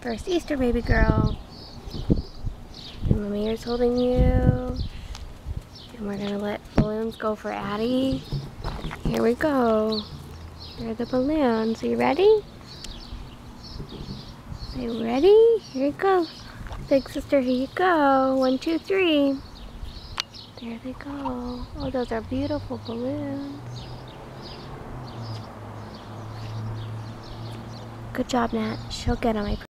First Easter, baby girl. And Mami's holding you. And we're gonna let balloons go for Addie. Here we go. Here are the balloons. Are you ready? Are you ready? Here you go. Big sister, here you go. One, two, three. There they go. Oh, those are beautiful balloons. Good job, Nat. She'll get on my.